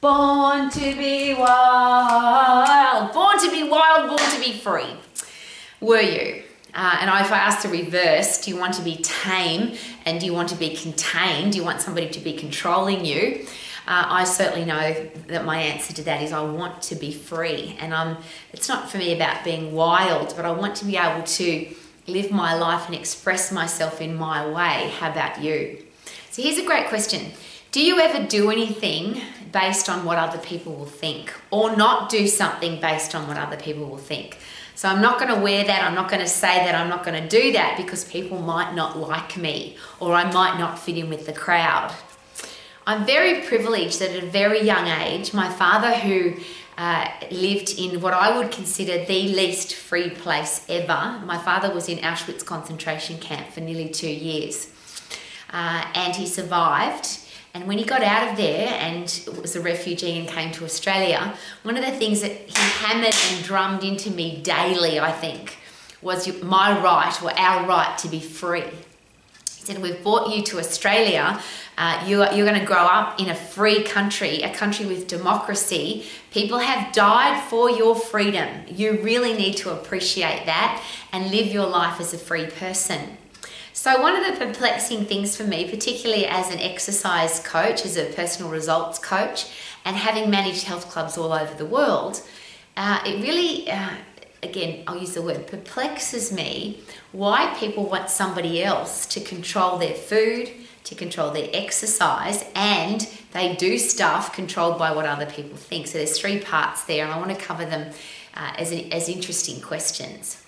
Born to be wild, born to be wild, born to be free. Were you? Uh, and if I ask the reverse, do you want to be tame and do you want to be contained? Do you want somebody to be controlling you? Uh, I certainly know that my answer to that is I want to be free. And um, it's not for me about being wild, but I want to be able to live my life and express myself in my way. How about you? So here's a great question Do you ever do anything based on what other people will think, or not do something based on what other people will think? So I'm not going to wear that, I'm not going to say that, I'm not going to do that because people might not like me or I might not fit in with the crowd. I'm very privileged that at a very young age, my father, who uh, lived in what I would consider the least free place ever, my father was in Auschwitz concentration camp for nearly two years. Uh, and he survived. And when he got out of there and was a refugee and came to Australia, one of the things that he hammered and drummed into me daily, I think, was my right or our right to be free. He said, We've brought you to Australia. Uh, you are, you're going to grow up in a free country, a country with democracy. People have died for your freedom. You really need to appreciate that and live your life as a free person. So, one of the perplexing things for me, particularly as an exercise coach, as a personal results coach, and having managed health clubs all over the world, uh, it really, uh, again, I'll use the word perplexes me why people want somebody else to control their food, to control their exercise, and they do stuff controlled by what other people think. So, there's three parts there, and I want to cover them uh, as, as interesting questions.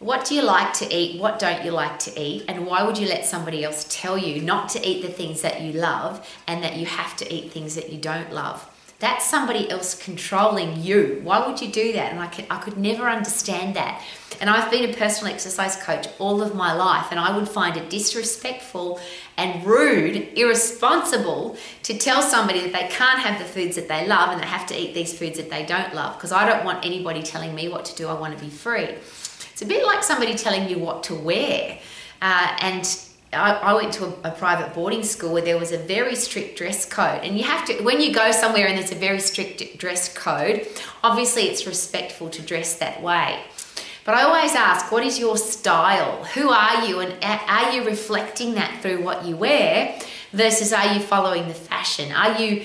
What do you like to eat? What don't you like to eat? And why would you let somebody else tell you not to eat the things that you love and that you have to eat things that you don't love? That's somebody else controlling you. Why would you do that? And I could, I could never understand that. And I've been a personal exercise coach all of my life, and I would find it disrespectful and rude, irresponsible to tell somebody that they can't have the foods that they love and they have to eat these foods that they don't love because I don't want anybody telling me what to do. I want to be free. It's a bit like somebody telling you what to wear. Uh, and I, I, went to a, a, private boarding school where there was a very strict dress code. And you have to, when you go somewhere and there's a very strict dress code, obviously it's respectful to dress that way. But I always ask, what is your style? Who are you? And are you reflecting that through what you wear versus are you following the fashion? Are you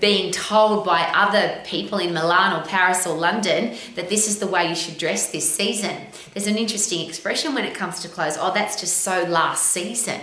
being told by other people in Milan or Paris or London that this is the way you should dress this season. There's an interesting expression when it comes to clothes oh, that's just so last season.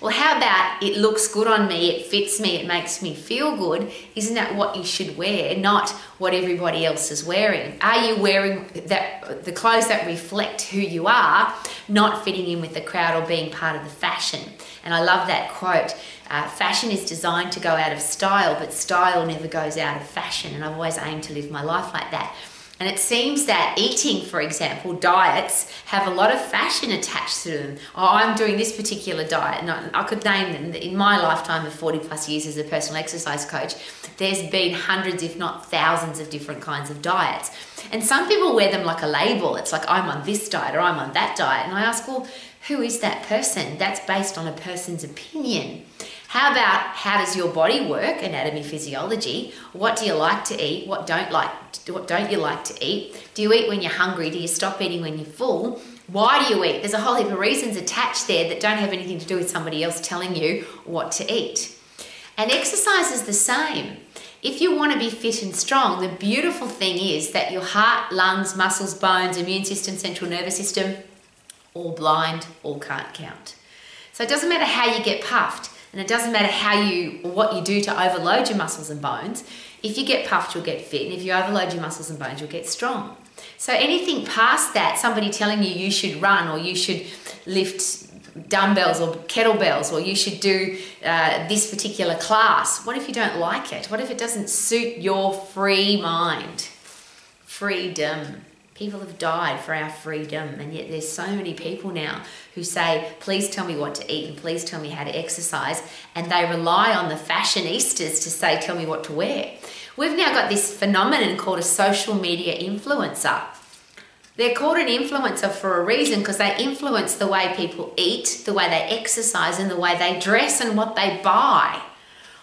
Well, how about it looks good on me, it fits me, it makes me feel good? Isn't that what you should wear, not what everybody else is wearing? Are you wearing that the clothes that reflect who you are, not fitting in with the crowd or being part of the fashion? And I love that quote. Uh, fashion is designed to go out of style, but style never goes out of fashion. And I've always aimed to live my life like that. And it seems that eating, for example, diets have a lot of fashion attached to them. Oh, I'm doing this particular diet. And I, I could name them. In my lifetime of 40 plus years as a personal exercise coach, there's been hundreds, if not thousands, of different kinds of diets. And some people wear them like a label. It's like, I'm on this diet or I'm on that diet. And I ask, well, who is that person? That's based on a person's opinion. How about how does your body work, anatomy, physiology? What do you like to eat? What don't like? What don't you like to eat? Do you eat when you're hungry? Do you stop eating when you're full? Why do you eat? There's a whole heap of reasons attached there that don't have anything to do with somebody else telling you what to eat. And exercise is the same. If you want to be fit and strong, the beautiful thing is that your heart, lungs, muscles, bones, immune system, central nervous system, all blind, all can't count. So it doesn't matter how you get puffed, and it doesn't matter how you what you do to overload your muscles and bones. If you get puffed, you'll get fit, and if you overload your muscles and bones, you'll get strong. So anything past that, somebody telling you you should run or you should lift dumbbells or kettlebells or you should do uh, this particular class. What if you don't like it? What if it doesn't suit your free mind? Freedom. People have died for our freedom, and yet there's so many people now who say, Please tell me what to eat and please tell me how to exercise. And they rely on the fashionistas to say, Tell me what to wear. We've now got this phenomenon called a social media influencer. They're called an influencer for a reason because they influence the way people eat, the way they exercise, and the way they dress and what they buy.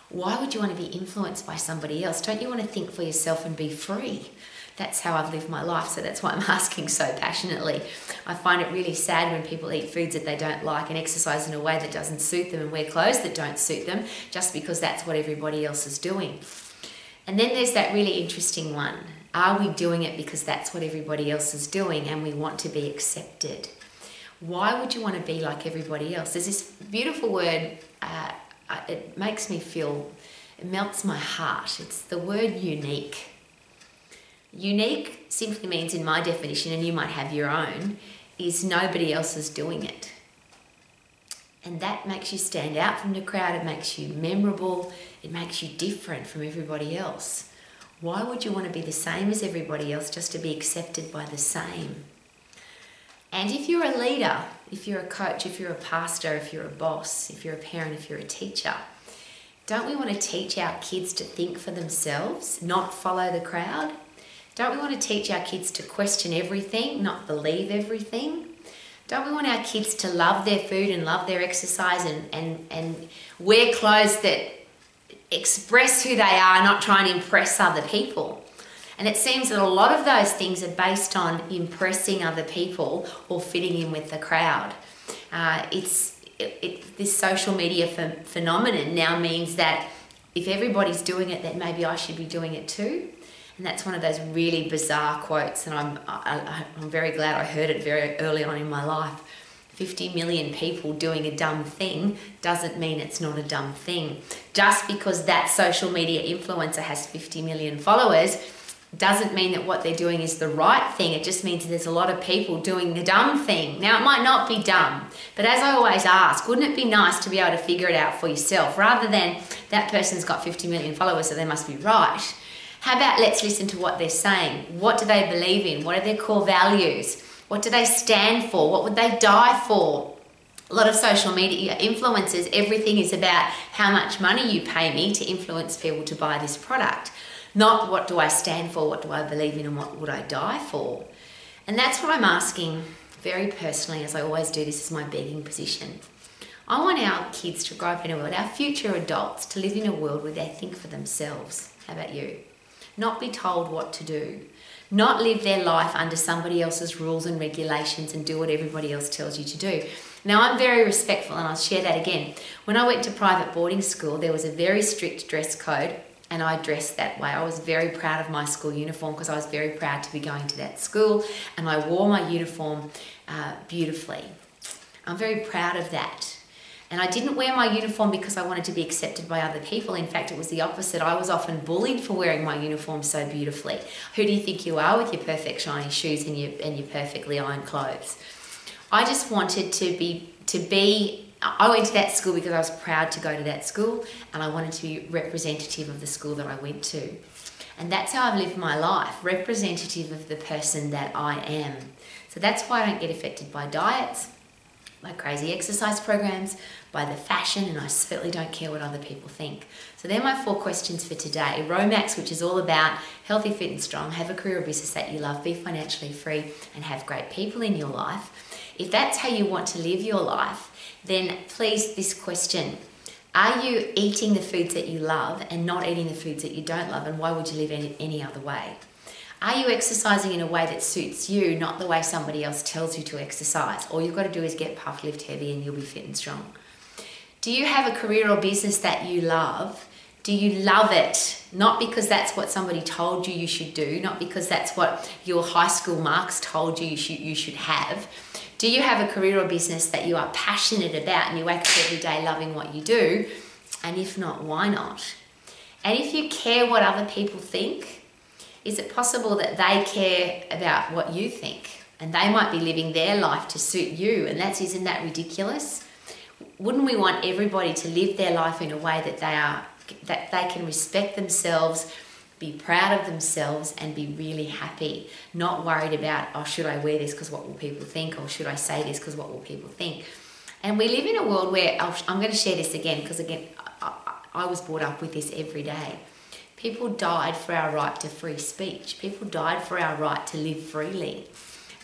Why would you want to be influenced by somebody else? Don't you want to think for yourself and be free? That's how I've lived my life, so that's why I'm asking so passionately. I find it really sad when people eat foods that they don't like and exercise in a way that doesn't suit them and wear clothes that don't suit them just because that's what everybody else is doing. And then there's that really interesting one. Are we doing it because that's what everybody else is doing and we want to be accepted? Why would you want to be like everybody else? There's this beautiful word, uh, it makes me feel, it melts my heart. It's the word unique. Unique simply means, in my definition, and you might have your own, is nobody else is doing it. And that makes you stand out from the crowd, it makes you memorable, it makes you different from everybody else. Why would you want to be the same as everybody else just to be accepted by the same? And if you're a leader, if you're a coach, if you're a pastor, if you're a boss, if you're a parent, if you're a teacher, don't we want to teach our kids to think for themselves, not follow the crowd? Don't we want to teach our kids to question everything, not believe everything? Don't we want our kids to love their food and love their exercise and, and, and wear clothes that express who they are, not try and impress other people? And it seems that a lot of those things are based on impressing other people or fitting in with the crowd. Uh, it's it, it, this social media ph- phenomenon now means that if everybody's doing it, then maybe I should be doing it too. And that's one of those really bizarre quotes, and I'm, I, I'm very glad I heard it very early on in my life. 50 million people doing a dumb thing doesn't mean it's not a dumb thing. Just because that social media influencer has 50 million followers doesn't mean that what they're doing is the right thing. It just means there's a lot of people doing the dumb thing. Now, it might not be dumb, but as I always ask, wouldn't it be nice to be able to figure it out for yourself rather than that person's got 50 million followers, so they must be right? How about let's listen to what they're saying? What do they believe in? What are their core values? What do they stand for? What would they die for? A lot of social media influencers, everything is about how much money you pay me to influence people to buy this product. Not what do I stand for, what do I believe in, and what would I die for. And that's what I'm asking very personally, as I always do, this is my begging position. I want our kids to grow up in a world, our future adults, to live in a world where they think for themselves. How about you? Not be told what to do, not live their life under somebody else's rules and regulations and do what everybody else tells you to do. Now, I'm very respectful and I'll share that again. When I went to private boarding school, there was a very strict dress code and I dressed that way. I was very proud of my school uniform because I was very proud to be going to that school and I wore my uniform uh, beautifully. I'm very proud of that. And I didn't wear my uniform because I wanted to be accepted by other people. In fact, it was the opposite. I was often bullied for wearing my uniform so beautifully. Who do you think you are with your perfect shiny shoes and your and your perfectly ironed clothes? I just wanted to be to be I went to that school because I was proud to go to that school and I wanted to be representative of the school that I went to. And that's how I've lived my life, representative of the person that I am. So that's why I don't get affected by diets by crazy exercise programs, by the fashion, and I certainly don't care what other people think. So they're my four questions for today. ROWMAX, which is all about healthy, fit, and strong, have a career or business that you love, be financially free, and have great people in your life. If that's how you want to live your life, then please this question. Are you eating the foods that you love and not eating the foods that you don't love? And why would you live any other way? Are you exercising in a way that suits you, not the way somebody else tells you to exercise? All you've got to do is get puff lift heavy and you'll be fit and strong. Do you have a career or business that you love? Do you love it? Not because that's what somebody told you you should do, not because that's what your high school marks told you you should, you should have. Do you have a career or business that you are passionate about and you wake up every day loving what you do? And if not, why not? And if you care what other people think, is it possible that they care about what you think? And they might be living their life to suit you and that's isn't that ridiculous? Wouldn't we want everybody to live their life in a way that they are that they can respect themselves be proud of themselves and be really happy? Not worried about oh should i wear this because what will people think? Or should i say this because what will people think? And we live in a world where i am going to share this again because again I, I was brought up with this every day People died for our right to free speech. People died for our right to live freely.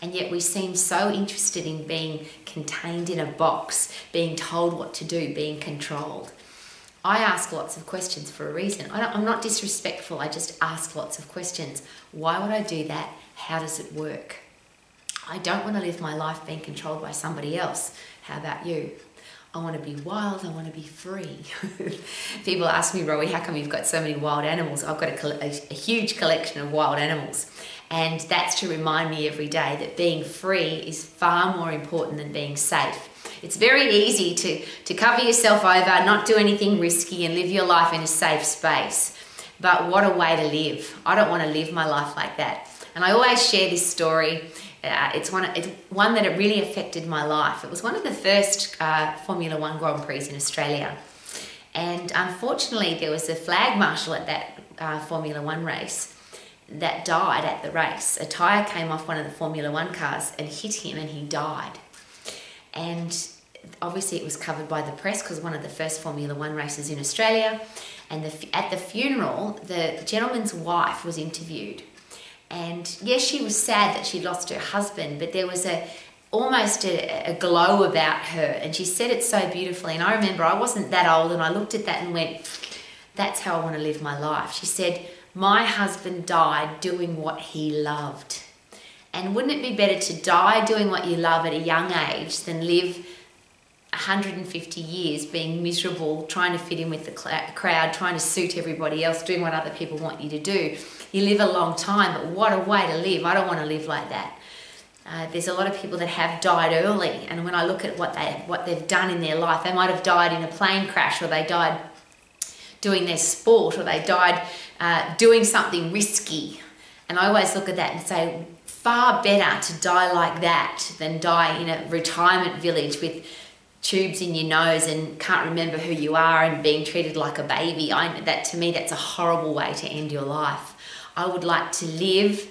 And yet we seem so interested in being contained in a box, being told what to do, being controlled. I ask lots of questions for a reason. I am not disrespectful, I just ask lots of questions. Why would I do that? How does it work? I don't want to live my life being controlled by somebody else. How about you? I want to be wild, I want to be free. People ask me, Rowie, how come you've got so many wild animals? I've got a, a, a huge collection of wild animals. And that's to remind me every day that being free is far more important than being safe. It's very easy to, to cover yourself over, not do anything risky, and live your life in a safe space. But what a way to live. I don't want to live my life like that. And I always share this story. Uh, it's one it's one that it really affected my life. It was one of the first uh, Formula One Grand Prix in Australia. And unfortunately, there was a flag marshal at that uh, Formula One race that died at the race. A tyre came off one of the Formula One cars and hit him, and he died. And obviously it was covered by the press because one of the first Formula One races in Australia. And the, at the funeral, the gentleman's wife was interviewed. And yes, she was sad that she lost her husband, but there was a almost a, a, glow about her. And she said it so beautifully. And I remember I wasn't that old and I looked at that and went, that's how I want to live my life. She said, my husband died doing what he loved. And wouldn't it be better to die doing what you love at a young age than live 150 years being miserable, trying to fit in with the crowd, trying to suit everybody else, doing what other people want you to do? You live a long time, but what a way to live. I don't want to live like that. Uh, there's a lot of people that have died early, and when I look at what they what they've done in their life, they might have died in a plane crash, or they died doing their sport, or they died uh, doing something risky. And I always look at that and say, far better to die like that than die in a retirement village with tubes in your nose and can't remember who you are and being treated like a baby. I, that to me, that's a horrible way to end your life. I would like to live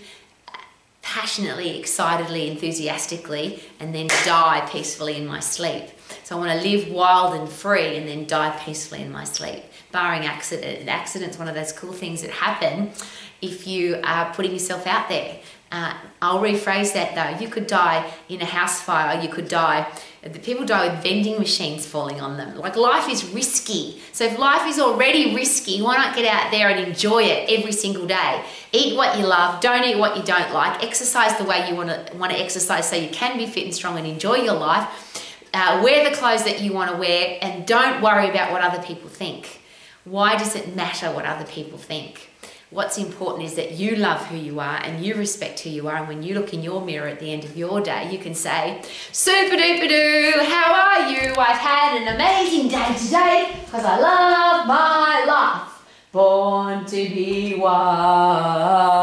passionately, excitedly, enthusiastically, and then die peacefully in my sleep. So I want to live wild and free and then die peacefully in my sleep. Barring accident, accident's one of those cool things that happen if you are putting yourself out there. Uh, I'll rephrase that though. You could die in a house fire. You could die. The people die with vending machines falling on them. Like life is risky. So if life is already risky, why not get out there and enjoy it every single day? Eat what you love. Don't eat what you don't like. Exercise the way you want to want to exercise, so you can be fit and strong and enjoy your life. Uh, wear the clothes that you want to wear, and don't worry about what other people think. Why does it matter what other people think? What's important is that you love who you are and you respect who you are. And when you look in your mirror at the end of your day, you can say, Super duper doo, how are you? I've had an amazing day today because I love my life. Born to be wild.